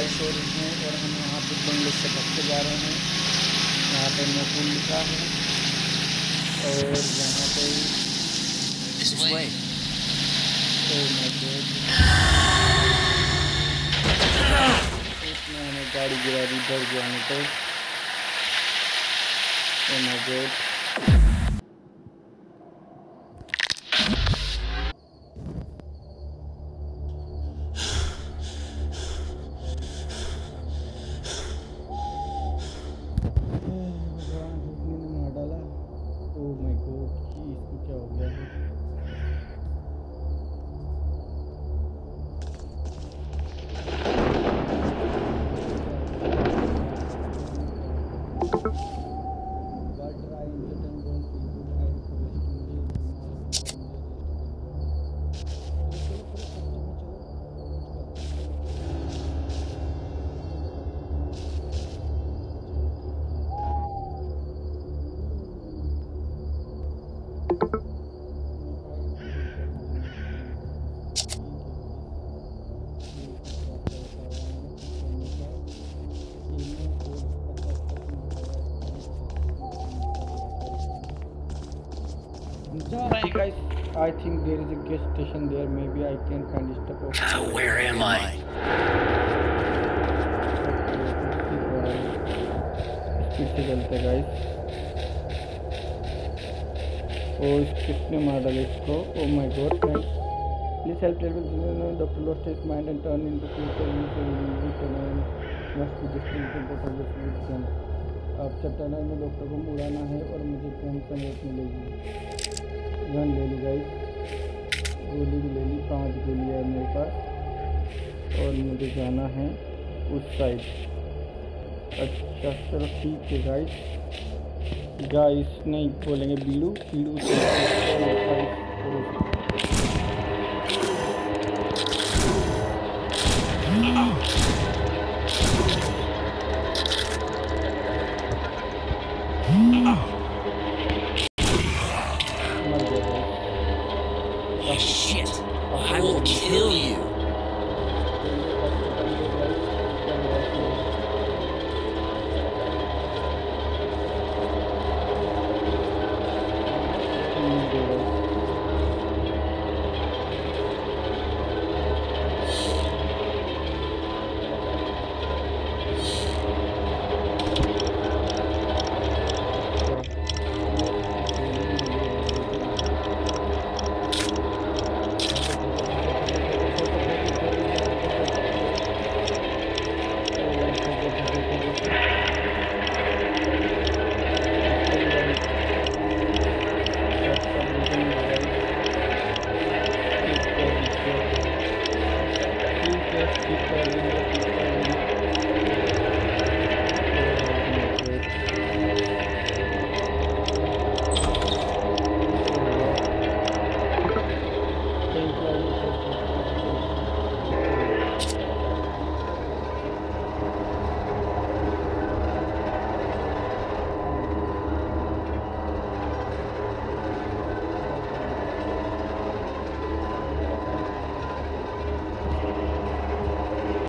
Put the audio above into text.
Guys और हैं और हम यहाँ पे बंगले से भग के जा रहे हैं। यहाँ पे मोकुल लिखा है। और यहाँ पे way. ओ इतना हमें गाड़ी गिरा दी डर गया पर ओ my god I think there is a gas station there. Maybe I can find a stop. Where am I? Okay, guys. ओ किसने इसको? ओ my god please help doctor lost his mind and turn into future अब tunnel में doctor को उड़ाना है और मुझे गन से मदद मिलेगी। गन ले ली गाइस गोली भी ले ली, पाँच गोली है मेरे पास। और मुझे जाना है उस साइड अच्छा चलो ठीक है गाइस गाइस नहीं बोलेंगे बीड़ू बीड़ू से मर गया guys। Shit. I will kill you.